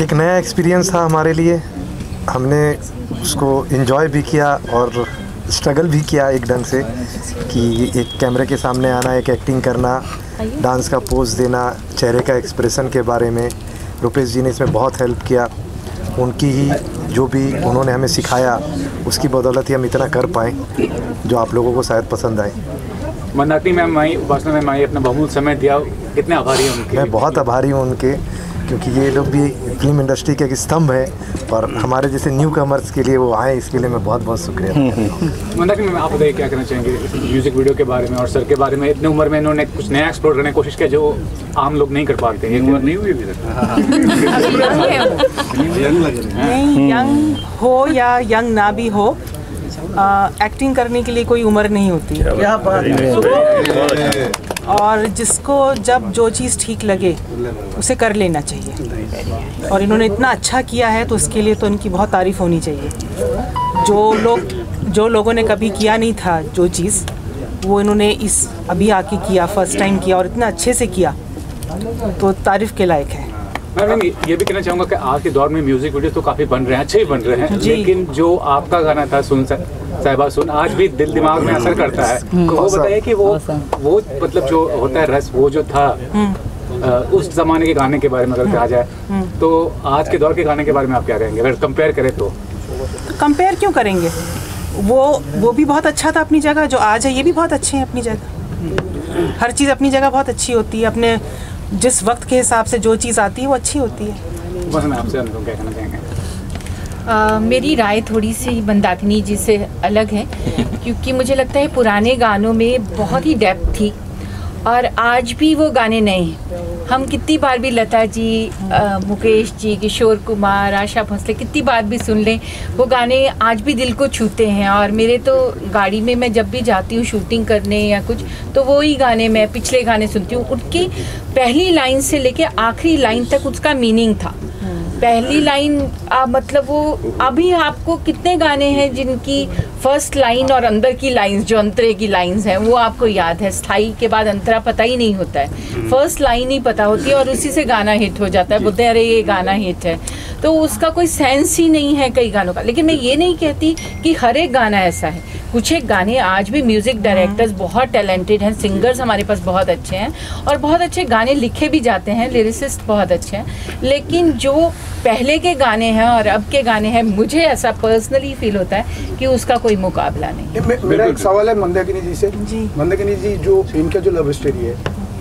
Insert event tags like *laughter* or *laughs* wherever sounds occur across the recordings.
एक नया एक्सपीरियंस था हमारे लिए। हमने उसको इन्जॉय भी किया और स्ट्रगल भी किया एक ढंग से कि एक कैमरे के सामने आना एक एक्टिंग करना डांस का पोज देना चेहरे का एक्सप्रेशन के बारे में। रुपेश जी ने इसमें बहुत हेल्प किया। उनकी ही जो भी उन्होंने हमें सिखाया उसकी बदौलत ही हम इतना कर पाए जो आप लोगों को शायद पसंद आए। मंदाकिनी मैम आई उपासना मैम आई अपना बहुमूल्य समय दिया। कितने आभारी हैं उनके मैं बहुत आभारी हूँ उनके क्योंकि ये लोग भी फ़िल्म इंडस्ट्री के एक स्तंभ है और हमारे जैसे न्यू कमर्स के लिए वो आए इसके लिए मैं बहुत बहुत शुक्रिया अदा करता हूँ। मंदाकिनी मैम आप बताइए क्या कहना चाहेंगे म्यूज़िक वीडियो के बारे में और सर के बारे में? इतने उम्र में इन्होंने कुछ नया एक्सप्लोर करने की कोशिश किया जो आम लोग नहीं कर पाते हैं। नहीं हुई *laughs* नहीं यंग हो या यंग ना भी हो एक्टिंग करने के लिए कोई उम्र नहीं होती। क्या बात है। और जिसको जब जो चीज़ ठीक लगे, उसे कर लेना चाहिए। और इन्होंने इतना अच्छा किया है तो उसके लिए तो इनकी बहुत तारीफ़ होनी चाहिए। जो लोग, जो लोगों ने कभी किया नहीं था जो चीज़, वो इन्होंने इस अभी आके किया फ़र्स्ट टाइम किया और इतना अच्छे से किया तो तारीफ़ के लायक है। मैम ये भी कहना चाहूँगा कि आज के दौर में म्यूज़िक वीडियो तो काफ़ी बन रहे हैं अच्छे ही बन रहे हैं। लेकिन जो आपका गाना था सुन सा- साहिबा सुन आज भी दिल दिमाग में असर करता है। तो वो बताइए कि वो वो मतलब जो होता है रस वो जो था उस जमाने के गाने के बारे में अगर कहा जाए तो आज के दौर के गाने के बारे में आप क्या कहेंगे? अगर कंपेयर करें तो। तो कंपेयर क्यों करेंगे? वो वो भी बहुत अच्छा था अपनी जगह जो आज है ये भी बहुत अच्छे हैं अपनी जगह। हर चीज़ अपनी जगह बहुत अच्छी होती है अपने जिस वक्त के हिसाब से जो चीज़ आती है वो अच्छी होती है। बस मैं आपसे अनुरोध क्या कहना चाहेंगे मेरी राय थोड़ी सी मंदाकिनी जी से अलग है क्योंकि मुझे लगता है पुराने गानों में बहुत ही डेप्थ थी। और आज भी वो गाने नए हैं हम कितनी बार भी लता जी आ, मुकेश जी किशोर कुमार आशा भोसले कितनी बार भी सुन लें वो गाने आज भी दिल को छूते हैं। और मेरे तो गाड़ी में मैं जब भी जाती हूँ शूटिंग करने या कुछ तो वो ही गाने मैं पिछले गाने सुनती हूँ। उनकी पहली लाइन से लेके आखिरी लाइन तक उसका मीनिंग था। पहली लाइन आ, मतलब वो अभी आपको कितने गाने हैं जिनकी फ़र्स्ट लाइन और अंदर की लाइंस जो अंतरे की लाइंस हैं वो आपको याद है? स्थायी के बाद अंतरा पता ही नहीं होता है। फ़र्स्ट लाइन ही पता होती है और उसी से गाना हिट हो जाता है। बोलते अरे ये गाना हिट है। तो उसका कोई सेंस ही नहीं है कई गानों का। लेकिन मैं ये नहीं कहती कि हर एक गाना ऐसा है। कुछ एक गाने आज भी म्यूज़िक डायरेक्टर्स बहुत टैलेंटेड हैं सिंगर्स हमारे पास बहुत अच्छे हैं और बहुत अच्छे गाने लिखे भी जाते हैं लिरिसिस्ट बहुत अच्छे हैं। लेकिन जो पहले के गाने हैं और अब के गाने हैं मुझे ऐसा पर्सनली फील होता है कि उसका कोई मुकाबला नहीं। मे- मेरा एक सवाल है मंदाकिनी जी से। जी। मंदाकिनी जी जो इनका जो लव स्टोरी है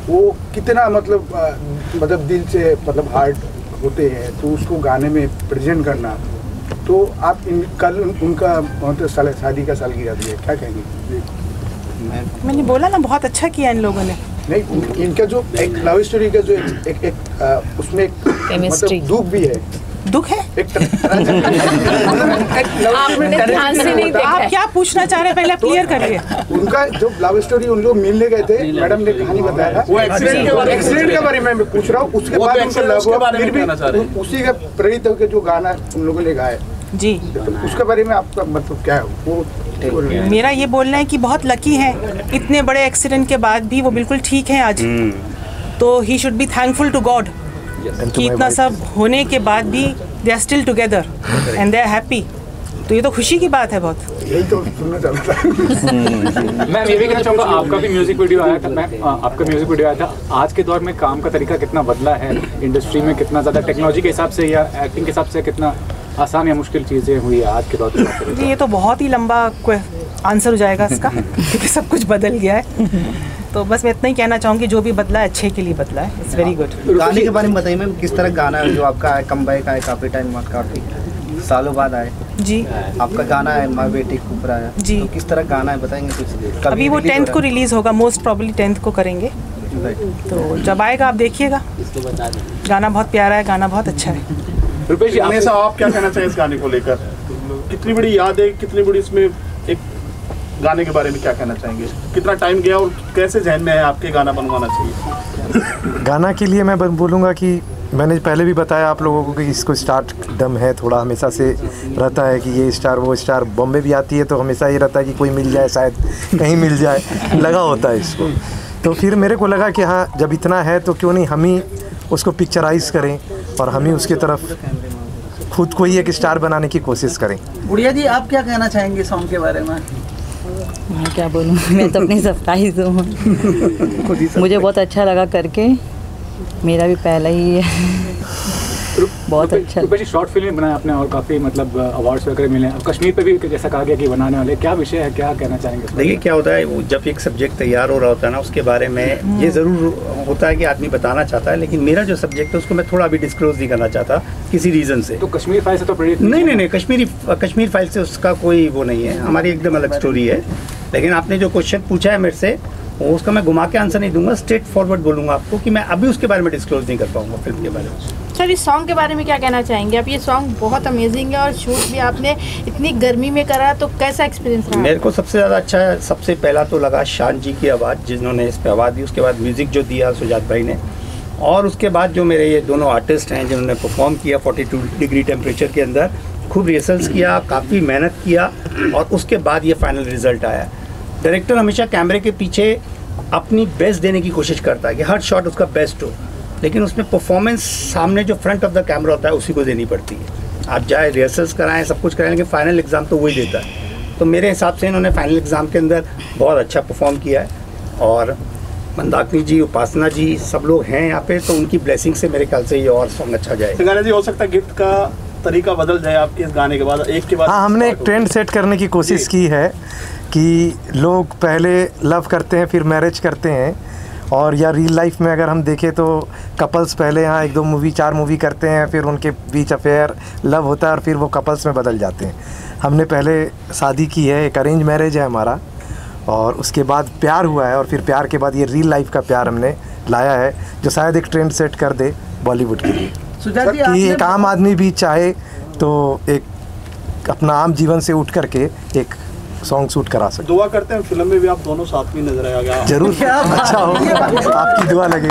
वो कितना मतलब मतलब दिल से मतलब हार्ट होते हैं तो उसको गाने में प्रेजेंट करना तो आप इन कल उन, उनका मतलब साल शादी का सालगिरह भी है। क्या कहेंगे? मैंने बोला ना बहुत अच्छा किया इन लोगों ने। नहीं इनका जो एक लव स्टोरी का जो एक एक, एक अ, उसमें एक मतलब दुख भी है। दुख है? एक मतलब एक love story में आपने ध्यान से नहीं देखा आप क्या पूछना चाह रहे हैं? पहले क्लियर करिए। उनका जो लव स्टोरी उन लोग मिलने गए थे। मैडम ने कहानी बताया था। वो एक्सीडेंट के बारे एक्सीडेंट के बारे में मैं पूछ रहा हूँ। उसके बाद उनका लव हुआ। फिर भी उसी का प्रेरित होकर जो गाना उन लोगों ने गाया। जी। तो उसके बारे में आपका मतलब क्या है? वो मेरा ये बोलना है कि बहुत लकी है। इतने बड़े एक्सीडेंट के बाद भी वो बिल्कुल ठीक है आज। तो he should be thankful to God कि इतना सब होने के बाद भी they are still together and they are happy तो ये तो खुशी की बात है बहुत। यही तो सुनना चाहता था। मैं ये भी कहना चाहूँगा आपका भी म्यूज़िक वीडियो आया था। मैं आपका म्यूज़िक वीडियो आया था। आज के दौर में काम का तरीका कितना बदला है? इंडस्ट्री में कितना ज़्यादा टेक्नोलॉजी के हिसाब से या एक्टिंग के हिसाब से कितना आसान या मुश्किल चीज़ें हुई है आज के दौर में जी ये तो बहुत ही लंबा आंसर हो जाएगा इसका *laughs* क्योंकि सब कुछ बदल गया है। तो बस मैं इतना ही कहना चाहूँगी जो भी बदला है अच्छे के लिए बदला है। इट्स वेरी गुड गाने के बारे में बताइए मैम किस तरह गाना है जो आपका है कम बैक आए काफ़ी टाइम बाद काफ़ी सालों बाद आए जी। आपका गाना है माँ बेटी खूब आया। जी। तो किस तरह गाना है बताएँगे कुछ अभी वो टेंथ को रिलीज़ होगा मोस्ट प्रॉब्ली टेंथ को करेंगे। तो जब आएगा आप देखिएगा। गाना बहुत प्यारा है गाना बहुत अच्छा है। रुपेश जी आप आप क्या कहना चाहिए इस गाने को लेकर? कितनी बड़ी याद है कितनी बड़ी इसमें एक गाने के बारे में क्या कहना चाहेंगे? कितना टाइम गया और कैसे जहन में है आपके गाना बनवाना चाहिए? गाना के लिए मैं बस बोलूँगा कि मैंने पहले भी बताया आप लोगों को कि इसको स्टार्ट दम है थोड़ा हमेशा से रहता है कि ये स्टार वो स्टार बॉम्बे भी आती है तो हमेशा ये रहता है कि कोई मिल जाए शायद कहीं मिल जाए लगा होता है इसको। तो फिर मेरे को लगा कि हाँ जब इतना है तो क्यों नहीं हम ही उसको पिक्चराइज करें? और हम ही उसकी तरफ़ खुद को ही एक स्टार बनाने की कोशिश करें। गुड़िया जी आप क्या कहना चाहेंगे सॉन्ग के बारे में? मैं क्या बोलूँ? *laughs* मैं तो अपनी सरप्राइज़ हूँ। मुझे बहुत अच्छा लगा करके। मेरा भी पहला ही है। बहुत अच्छा। रुपेश शॉर्ट फ़िल्म बनाया आपने और काफ़ी मतलब अवार्ड्स वगैरह मिले। हैं कश्मीर पे भी जैसा कहा गया कि बनाने वाले क्या विषय है क्या कहना चाहेंगे देखिए क्या होता है वो जब एक सब्जेक्ट तैयार हो रहा होता है ना उसके बारे में ये ज़रूर होता है कि आदमी बताना चाहता है लेकिन मेरा जो सब्जेक्ट है उसको मैं थोड़ा अभी डिस्क्लोज नहीं करना चाहता किसी रीज़न से। तो कश्मीर फ़ाइल से तो नहीं नहीं नहीं कश्मीरी कश्मीर फ़ाइल से उसका कोई वो नहीं है। हमारी एकदम अलग स्टोरी है। लेकिन आपने जो क्वेश्चन पूछा है मेरे से वो उसका मैं घुमा के आंसर नहीं दूँगा स्ट्रेट फॉरवर्ड बोलूँगा आपको कि मैं अभी उसके बारे में डिस्क्लोज नहीं कर पाऊँगा फ़िल्म के बारे में। सर इस सॉन्ग के बारे में क्या कहना चाहेंगे? आप ये सॉन्ग बहुत अमेजिंग है और शूट भी आपने इतनी गर्मी में करा तो कैसा एक्सपीरियंस रहा? मेरे को सबसे ज़्यादा अच्छा है सबसे पहला तो लगा शान जी की आवाज़, जिन्होंने इस पर आवाज़ दी। उसके बाद म्यूज़िक जो दिया सुजात भाई ने। और उसके बाद जो मेरे ये दोनों आर्टिस्ट हैं, जिन्होंने परफॉर्म किया 42 डिग्री टेम्परेचर के अंदर, खूब रिहर्सल्स किया, काफ़ी मेहनत किया और उसके बाद ये फाइनल रिज़ल्ट आया। डायरेक्टर हमेशा कैमरे के पीछे अपनी बेस्ट देने की कोशिश करता है कि हर शॉट उसका बेस्ट हो। लेकिन उसमें परफॉर्मेंस सामने जो फ्रंट ऑफ़ द कैमरा होता है उसी को देनी पड़ती है। आप चाहे रिहर्सल्स कराएँ सब कुछ कराएँ लेकिन फाइनल एग्ज़ाम तो वही देता है। तो मेरे हिसाब से इन्होंने फाइनल एग्ज़ाम के अंदर बहुत अच्छा परफॉर्म किया है। और मंदाकिनी जी उपासना जी सब लोग हैं यहाँ पे तो उनकी ब्लेसिंग से मेरे ख्याल से ये और सॉन्ग अच्छा जाएगा गाना जी हो सकता है गिफ्ट का तरीका बदल जाए आपके इस गाने के बाद एक के बाद हाँ हमने एक ट्रेंड सेट करने की कोशिश की है कि लोग पहले लव करते हैं फिर मैरिज करते हैं। और या रियल लाइफ में अगर हम देखें तो कपल्स पहले यहाँ एक दो मूवी चार मूवी करते हैं फिर उनके बीच अफेयर लव होता है और फिर वो कपल्स में बदल जाते हैं। हमने पहले शादी की है एक अरेंज मैरिज है हमारा और उसके बाद प्यार हुआ है और फिर प्यार के बाद ये रियल लाइफ का प्यार हमने लाया है जो शायद एक ट्रेंड सेट कर दे बॉलीवुड के लिए। कि एक आम आदमी भी चाहे तो एक अपना आम जीवन से उठ करके एक सॉन्ग शूट करा सकते। दुआ करते हैं फ़िल्म में भी आप दोनों साथ में नज़र आएगा। ज़रूर। अच्छा हो। आपकी दुआ लगे।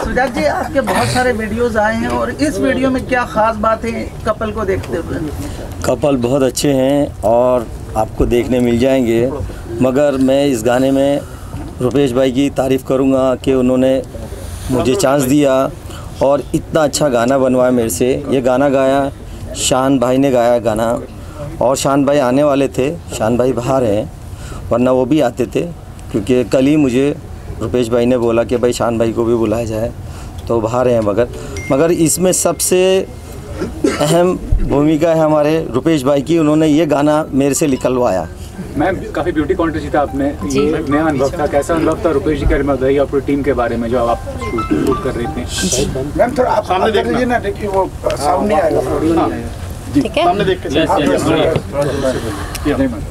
सुजात जी आपके बहुत सारे वीडियोस आए हैं और इस वीडियो में क्या खास बात है कपल को देखते हुए? कपल बहुत अच्छे हैं और आपको देखने मिल जाएँगे। मगर मैं इस गाने में रुपेश भाई की तारीफ़ करूँगा कि उन्होंने मुझे चांस दिया और इतना अच्छा गाना बनवाया मेरे से। ये गाना गाया शान भाई ने गाया गाना। और शान भाई आने वाले थे शान भाई बाहर हैं वरना वो भी आते थे क्योंकि कल ही मुझे रुपेश भाई ने बोला कि भाई शान भाई को भी बुलाया जाए तो बाहर हैं मगर मगर इसमें सबसे अहम भूमिका है हमारे रुपेश भाई की उन्होंने ये गाना मेरे से निकलवाया। मैम काफ़ी ब्यूटी कॉन्टेस्ट जीता आपने। नया अनुभव था। कैसा अनुभव था रुपेश जी के बारे में बताइए और पूरी टीम के बारे में जो आप शूट शूट कर रही थी? मैम थोड़ा आप सामने सामने देखना। देखिए ना देखिए वो साउंड नहीं आएगा ठीक है? सामने देख के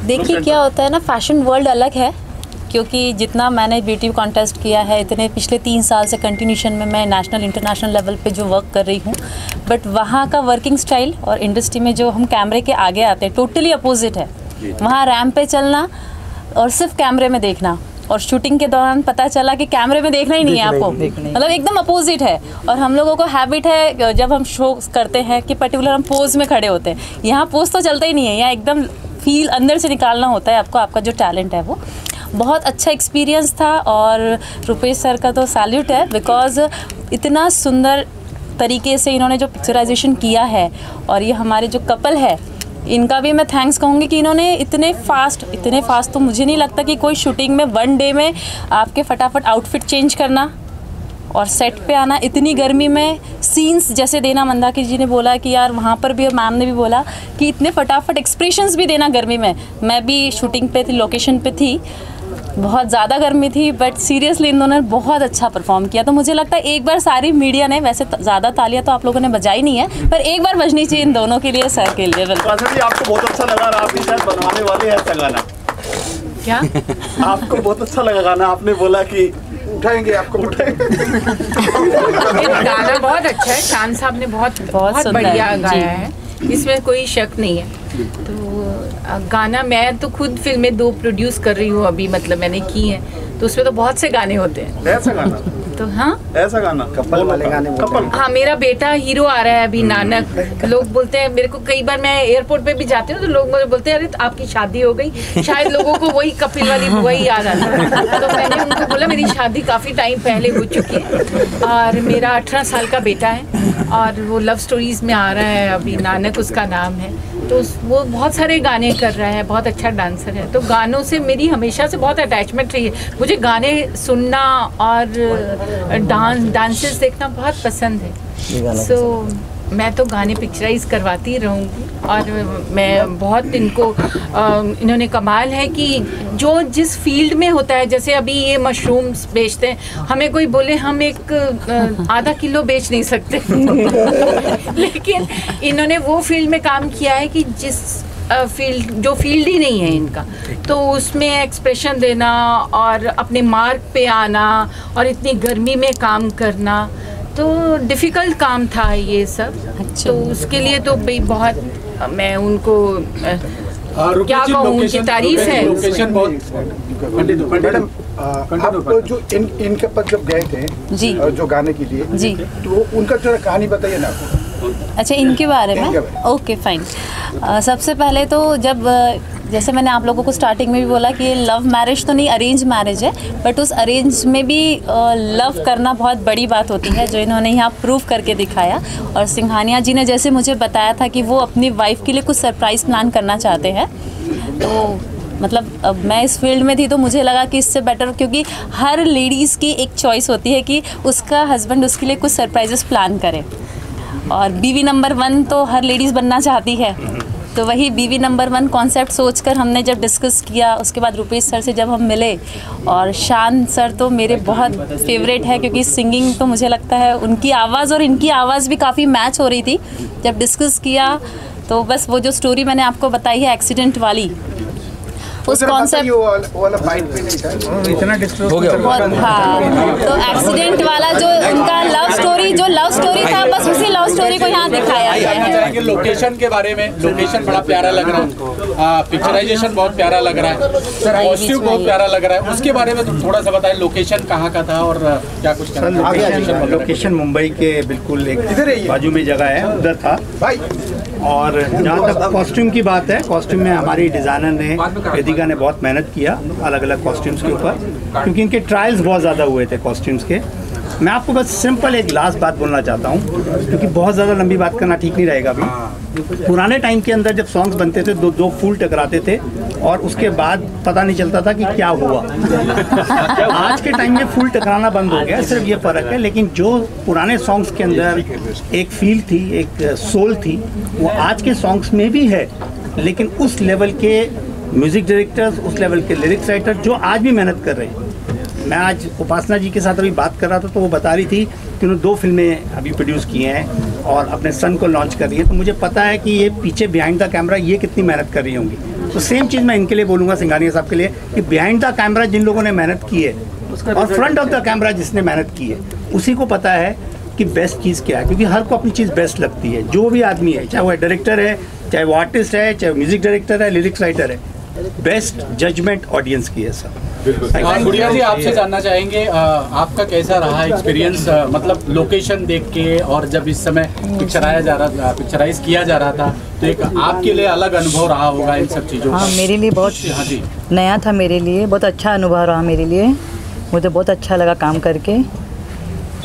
देखिए क्या होता है ना फ़ैशन वर्ल्ड अलग है क्योंकि जितना मैंने ब्यूटी कॉन्टेस्ट किया है इतने पिछले तीन साल से कंटिन्यूशन में मैं नेशनल इंटरनेशनल लेवल पे जो वर्क कर रही हूँ बट वहाँ का वर्किंग स्टाइल और इंडस्ट्री में जो हम कैमरे के आगे आते हैं टोटली अपोजिट है। वहाँ रैम पे चलना और सिर्फ़ कैमरे में देखना। और शूटिंग के दौरान पता चला कि कैमरे में देखना ही नहीं है आपको। मतलब एकदम अपोजिट है। और हम लोगों को हैबिट है जब हम शो करते हैं कि पर्टिकुलर हम पोज में खड़े होते हैं। यहाँ पोज तो चलता ही नहीं है यहाँ एकदम फील अंदर से निकालना होता है आपको आपका जो टैलेंट है वो। बहुत अच्छा एक्सपीरियंस था और रुपेश सर का तो सैल्यूट है बिकॉज़ इतना सुंदर तरीके से इन्होंने जो पिक्चराइजेशन किया है और ये हमारे जो कपल है इनका भी मैं थैंक्स कहूँगी कि इन्होंने इतने फास्ट इतने फास्ट तो मुझे नहीं लगता कि कोई शूटिंग में वन डे में आपके फटाफट आउटफिट चेंज करना और सेट पे आना। इतनी गर्मी में सीन्स जैसे देना मंदाकि जी ने बोला कि यार वहाँ पर भी और मैम ने भी बोला कि इतने फटाफट एक्सप्रेशंस भी देना गर्मी में। मैं भी शूटिंग पे थी लोकेशन पे थी। बहुत ज़्यादा गर्मी थी बट सीरियसली इन दोनों ने बहुत अच्छा परफॉर्म किया। तो मुझे लगता है एक बार सारी मीडिया ने वैसे ज़्यादा तालियाँ तो आप लोगों ने बजाई नहीं है पर एक बार बजनी चाहिए इन दोनों के लिए सर के लिए बिल्कुल। आपको बहुत अच्छा लगा और आप भी शायद बनवाने वाले हैं ऐसा गाना। क्या? *laughs* आपको बहुत अच्छा लगा गाना आपने बोला कि उठाएँगे आपको उठाएँगे। गाना बहुत अच्छा है शान साहब ने बहुत बहुत बढ़िया गाया है। इसमें कोई शक नहीं है। तो गाना मैं तो खुद फ़िल्में दो प्रोड्यूस कर रही हूँ अभी मतलब मैंने की हैं तो उसमें तो बहुत से गाने होते हैं। तो हाँ? ऐसा गाना कपल वाले गाने कपल हाँ। मेरा बेटा हीरो आ रहा है अभी नानक। लोग बोलते हैं मेरे को कई बार मैं एयरपोर्ट पे भी जाती हूँ तो लोग मुझे बोलते हैं अरे तो आपकी शादी हो गई। शायद लोगों को वही कपिल वाली वही याद आता है। तो मैंने उनको बोला मेरी शादी काफ़ी टाइम पहले हो चुकी है। और मेरा अठारह साल का बेटा है और वो लव स्टोरीज में आ रहा है अभी नानक उसका नाम है। तो वो बहुत सारे गाने कर रहा है बहुत अच्छा डांसर है। तो गानों से मेरी हमेशा से बहुत अटैचमेंट रही है। मुझे गाने सुनना और डांस डांसेस देखना बहुत पसंद है। सो मैं तो गाने पिक्चराइज करवाती रहूँगी और मैं बहुत इनको इन्होंने कमाल है कि जो जिस फ़ील्ड में होता है, जैसे अभी ये मशरूम्स बेचते हैं, हमें कोई बोले, हम एक आधा किलो बेच नहीं सकते। *laughs* लेकिन इन्होंने वो फ़ील्ड में काम किया है कि जिस फ़ील्ड जो फ़ील्ड ही नहीं है इनका तो उसमें एक्सप्रेशन देना और अपने मार्क पे आना और इतनी गर्मी में काम करना तो डिफ़िकल्ट काम था ये सब अच्छा। तो उसके लिए तो भाई बहुत मैं उनको क्या कहूँ उनकी तारीफ़ है लोकेशन मैडम आ, आप जो इन इनके पास जब गए थे जी। जो गाने के लिए जी। तो उनका जरा कहानी बताइए ना आपको अच्छा इनके बारे में? ओके फाइन सबसे पहले तो जब जैसे मैंने आप लोगों को स्टार्टिंग में भी बोला कि ये लव मैरिज तो नहीं अरेंज मैरिज है बट उस अरेंज में भी लव करना बहुत बड़ी बात होती है जो इन्होंने यहाँ प्रूव करके दिखाया। और सिंघानिया जी ने जैसे मुझे बताया था कि वो अपनी वाइफ के लिए कुछ सरप्राइज़ प्लान करना चाहते हैं। तो मतलब अब मैं इस फ़ील्ड में थी तो मुझे लगा कि इससे बेटर क्योंकि हर लेडीज़ की एक चॉइस होती है कि उसका हस्बैंड उसके लिए कुछ सरप्राइजेस प्लान करे। और बीवी नंबर वन तो हर लेडीज़ बनना चाहती है। तो वही बीवी नंबर वन कॉन्सेप्ट सोचकर हमने जब डिस्कस किया, उसके बाद रुपेश सर से जब हम मिले, और शान सर तो मेरे बहुत फेवरेट है क्योंकि सिंगिंग तो मुझे लगता है उनकी आवाज़ और इनकी आवाज़ भी काफ़ी मैच हो रही थी। जब डिस्कस किया तो बस वो जो स्टोरी मैंने आपको बताई है एक्सीडेंट वाली उस कॉन्सेप्ट डिस्टर्ब हो गया। बहुत हाँ तो एक्सीडेंट वाला जो उनका लव स्टोरी जो लव स्टोरी था बस उसी लव स्टोरी को यहाँ दिखाया। गया है लोकेशन के बारे में। लोकेशन बड़ा प्यारा लग रहा है पिक्चराइजेशन बहुत प्यारा लग रहा है। कॉस्ट्यूम बहुत प्यारा लग रहा है। उसके बारे में तुम थोड़ा सा बताएँ लोकेशन कहाँ का था और क्या कुछ? लोकेशन मुंबई के बिल्कुल एक इधर ही है। बाजू में जगह है उधर था। भाई और जहाँ तक कॉस्ट्यूम की बात है कॉस्ट्यूम में हमारी डिज़ाइनर ने वेदिका ने बहुत मेहनत किया अलग अलग कॉस्ट्यूम्स के ऊपर, क्योंकि इनके ट्रायल्स बहुत ज़्यादा हुए थे कॉस्ट्यूम्स के। मैं आपको बस सिंपल एक लास्ट बात बोलना चाहता हूँ क्योंकि बहुत ज़्यादा लंबी बात करना ठीक नहीं रहेगा अभी। पुराने टाइम के अंदर जब सॉन्ग्स बनते थे दो दो फूल टकराते थे और उसके बाद पता नहीं चलता था कि क्या हुआ। *laughs* आज के टाइम में फूल टकराना बंद हो गया सिर्फ़ ये फ़र्क है लेकिन जो पुराने सॉन्ग्स के अंदर एक फील थी एक सोल थी वो आज के सॉन्ग्स में भी है। लेकिन उस लेवल के म्यूज़िक डायरेक्टर्स उस लेवल के लिरिक्स राइटर जो आज भी मेहनत कर रहे हैं मैं आज उपासना जी के साथ अभी बात कर रहा था तो वो बता रही थी कि उन्होंने दो फ़िल्में अभी प्रोड्यूस की हैं और अपने सन को लॉन्च कर रही है। तो मुझे पता है कि ये पीछे बिहाइंड द कैमरा ये कितनी मेहनत कर रही होंगी। तो सेम चीज़ मैं इनके लिए बोलूँगा सिंघानिया साहब के लिए कि बिहाइंड द कैमरा जिन लोगों ने मेहनत की है और फ्रंट ऑफ़ द कैमरा जिसने मेहनत की है उसी को पता है कि बेस्ट चीज़ क्या है क्योंकि हर को अपनी चीज़ बेस्ट लगती है। जो भी आदमी है चाहे वो डायरेक्टर है चाहे वो आर्टिस्ट है चाहे म्यूज़िक डायरेक्टर है लिरिक्स राइटर है बेस्ट जजमेंट ऑडियंस की है सर हाँ, गुड़िया जी आपसे जानना चाहेंगे अ, आपका कैसा रहा एक्सपीरियंस मतलब लोकेशन देख के और जब इस समय पिक्चराया जा रहा था पिक्चराइज किया जा रहा था तो एक आपके लिए अलग अनुभव रहा होगा इन सब चीज़ों का? हाँ मेरे लिए बहुत हाँ जी। नया था मेरे लिए बहुत अच्छा अनुभव रहा मेरे लिए। मुझे बहुत अच्छा लगा काम करके।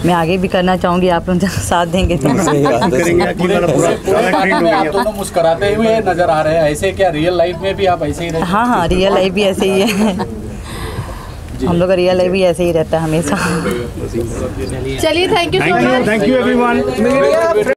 मैं आगे भी करना चाहूँगी आप लोग साथ देंगे तो। दोनों मुस्कुराते हुए नज़र आ रहे हैं। ऐसे क्या रियल लाइफ में भी आप ऐसे ही हाँ हाँ रियल लाइफ भी ऐसे ही है। हम लोग का रियल लाइफ भी ऐसे ही रहता है हमेशा। *laughs* चलिए thank you so much thank you everyone